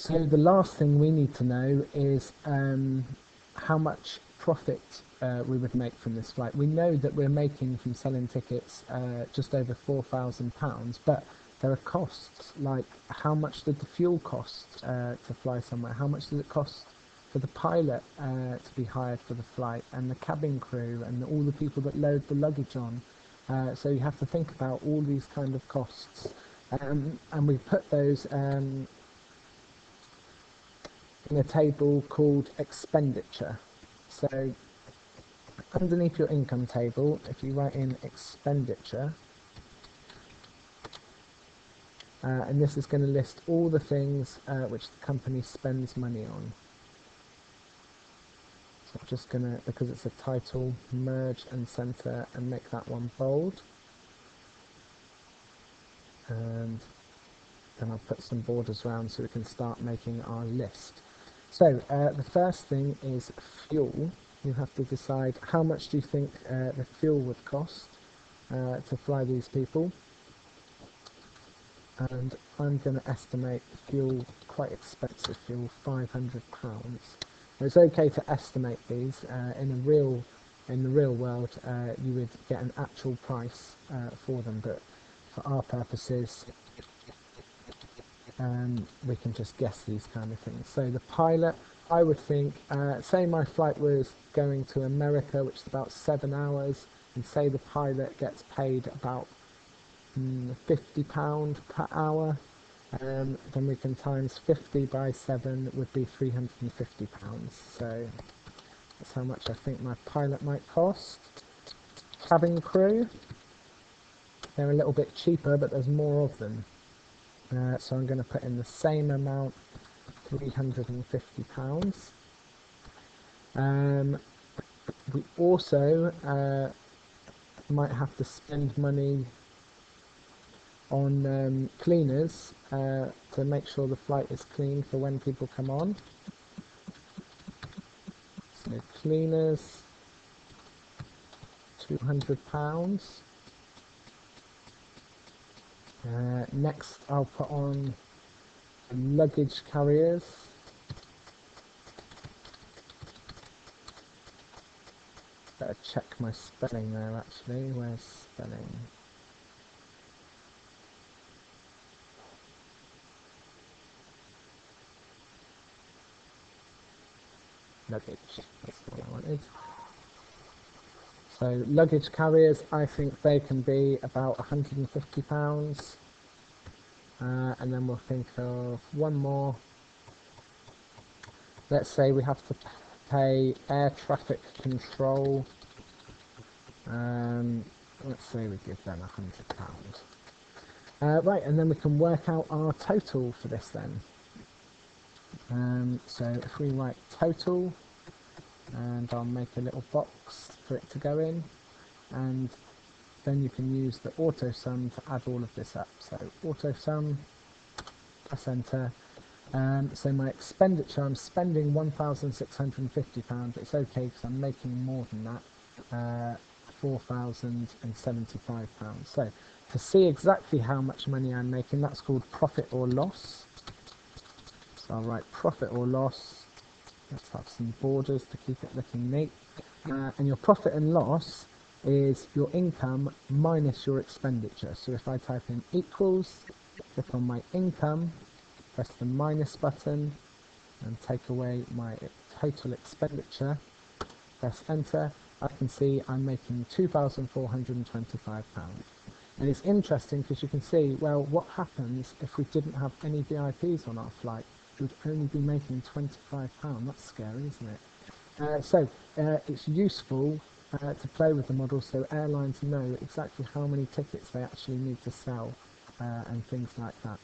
So the last thing we need to know is um, how much profit uh, we would make from this flight. We know that we're making from selling tickets uh, just over £4,000, but there are costs, like how much did the fuel cost uh, to fly somewhere? How much did it cost for the pilot uh, to be hired for the flight and the cabin crew and all the people that load the luggage on? Uh, so you have to think about all these kind of costs. Um, and we put those um, in a table called expenditure. So underneath your income table, if you write in expenditure, uh, and this is going to list all the things uh, which the company spends money on. So I'm just going to, because it's a title, merge and center and make that one bold. And then I'll put some borders around so we can start making our list. So uh, the first thing is fuel. You have to decide how much do you think uh, the fuel would cost uh, to fly these people and I'm going to estimate fuel, quite expensive fuel, £500. It's okay to estimate these. Uh, in a real, in the real world, uh, you would get an actual price uh, for them, but for our purposes, um, we can just guess these kind of things. So the pilot, I would think, uh, say my flight was going to America, which is about seven hours, and say the pilot gets paid about mm, £50 per hour, um, then we can times 50 by 7 would be £350. So that's how much I think my pilot might cost. Cabin crew, they're a little bit cheaper, but there's more of them. Uh, so I'm going to put in the same amount, £350. Um, we also uh, might have to spend money on um, cleaners uh, to make sure the flight is clean for when people come on. So cleaners, £200. Uh, next I'll put on luggage carriers. Better check my spelling there actually, where's spelling? luggage. That's what I wanted. So luggage carriers, I think they can be about 150 pounds. Uh, and then we'll think of one more. Let's say we have to pay air traffic control. Um, let's say we give them 100 pounds. Uh, right, and then we can work out our total for this then. Um, so if we write total, and I'll make a little box for it to go in, and then you can use the auto sum to add all of this up. So auto sum, press enter. Um, so my expenditure, I'm spending £1,650, it's okay because I'm making more than that, uh, £4,075. So to see exactly how much money I'm making, that's called profit or loss. So I'll write profit or loss. Let's have some borders to keep it looking neat. Uh, and your profit and loss is your income minus your expenditure. So if I type in equals, click on my income, press the minus button, and take away my total expenditure, press enter, I can see I'm making £2,425. And it's interesting because you can see, well, what happens if we didn't have any VIPs on our flight? We would only be making £25. That's scary, isn't it? Uh, so uh, it's useful uh, to play with the model so airlines know exactly how many tickets they actually need to sell uh, and things like that.